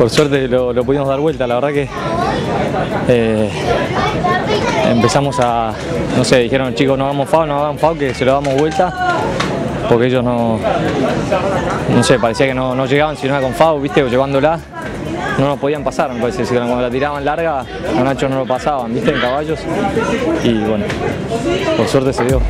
Por suerte lo, pudimos dar vuelta, la verdad que eh, empezamos a, no sé, dijeron chicos no hagamos FAO, no hagamos FAO, que se lo damos vuelta, porque ellos no, no sé, parecía que no, no llegaban si no era con FAO, viste, o llevándola, no nos podían pasar, me parece, cuando la tiraban larga, a Nacho no lo pasaban, viste, en caballos, y bueno, por suerte se dio.